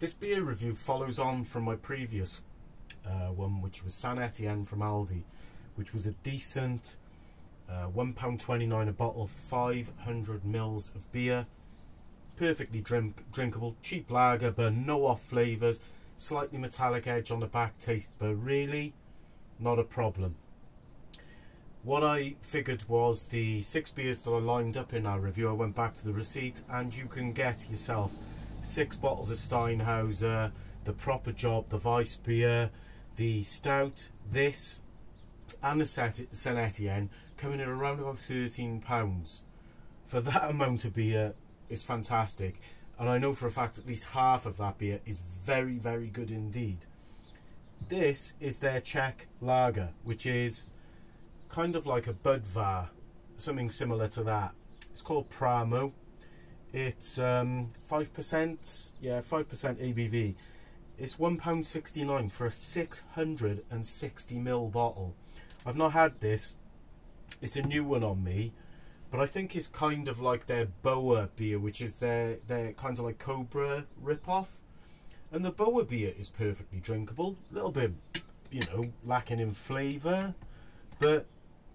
This beer review follows on from my previous uh, one, which was San Etienne from Aldi, which was a decent uh, £1.29 a bottle, 500 mils of beer. Perfectly drink drinkable, cheap lager, but no off flavours, slightly metallic edge on the back taste, but really not a problem. What I figured was the six beers that I lined up in our review, I went back to the receipt and you can get yourself six bottles of Steinhauser, the proper job, the Weiss beer, the stout, this, and the Etienne coming in around about £13. For that amount of beer it's fantastic. And I know for a fact at least half of that beer is very, very good indeed. This is their Czech lager, which is kind of like a Budvar, something similar to that. It's called Prarmo. It's um, 5%, yeah, 5% ABV. It's £1.69 for a 660ml bottle. I've not had this. It's a new one on me. But I think it's kind of like their Boa beer, which is their, their kind of like Cobra rip-off. And the Boa beer is perfectly drinkable. A little bit, you know, lacking in flavour. But,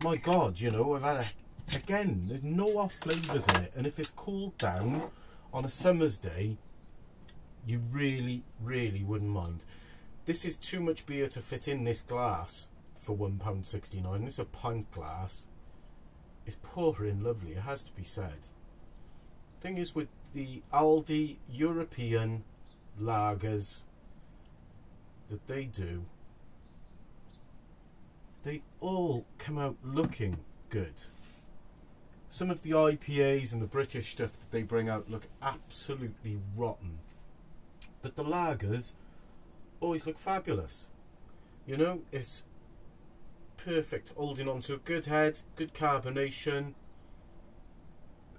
my God, you know, I've had a again, there's no off flavours in it. And if it's cooled down on a summer's day, you really, really wouldn't mind. This is too much beer to fit in this glass for £1.69. It's a pint glass. It's pouring lovely, it has to be said. Thing is with the Aldi European lagers that they do, they all come out looking good some of the IPAs and the British stuff that they bring out look absolutely rotten. But the lagers always look fabulous. You know, it's perfect, holding on to a good head, good carbonation.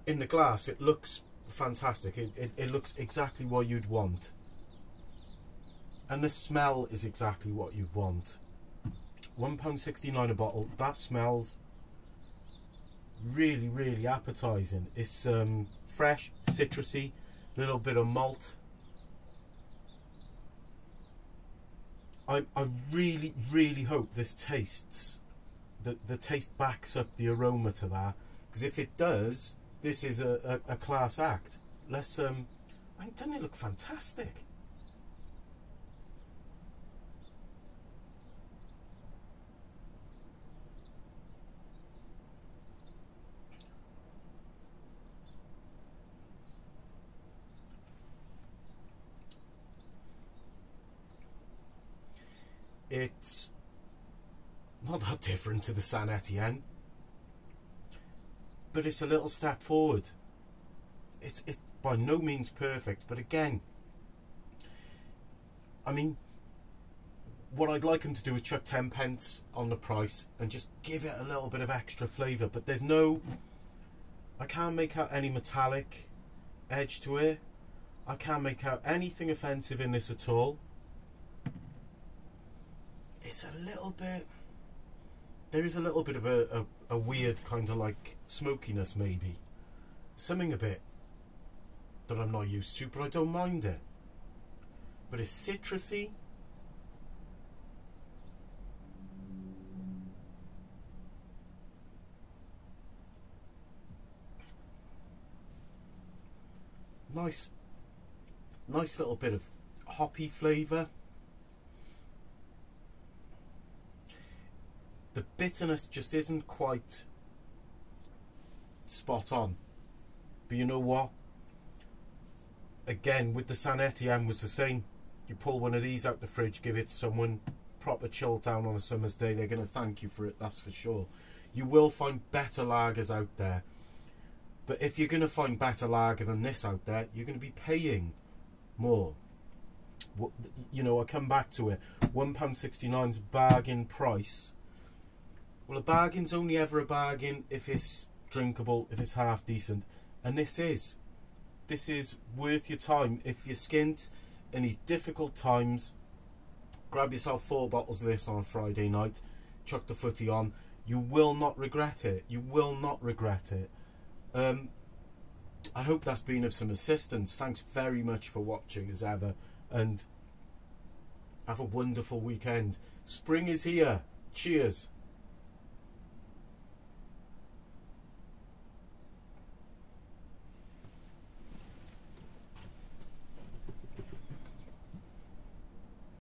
In the glass, it looks fantastic. It, it, it looks exactly what you'd want. And the smell is exactly what you'd want. £1.69 a bottle, that smells really, really appetizing. It's um, fresh, citrusy, a little bit of malt. I, I really, really hope this tastes, the, the taste backs up the aroma to that. Because if it does, this is a, a, a class act. Let's, um, I mean, doesn't it look fantastic? It's not that different to the San Etienne, but it's a little step forward. It's, it's by no means perfect, but again, I mean, what I'd like him to do is chuck 10 pence on the price and just give it a little bit of extra flavour, but there's no, I can't make out any metallic edge to it. I can't make out anything offensive in this at all it's a little bit there is a little bit of a, a, a weird kind of like smokiness maybe. Something a bit that I'm not used to but I don't mind it. But it's citrusy. Nice nice little bit of hoppy flavour the bitterness just isn't quite spot on. But you know what? Again, with the San Etienne was the same. You pull one of these out the fridge, give it to someone, proper chill down on a summer's day, they're going to thank you for it, that's for sure. You will find better lagers out there. But if you're going to find better lager than this out there, you're going to be paying more. You know, I come back to it. £1.69 is bargain price well, a bargain's only ever a bargain if it's drinkable, if it's half decent. And this is. This is worth your time. If you're skint in these difficult times, grab yourself four bottles of this on a Friday night, chuck the footy on. You will not regret it. You will not regret it. Um, I hope that's been of some assistance. Thanks very much for watching as ever. and have a wonderful weekend. Spring is here. Cheers.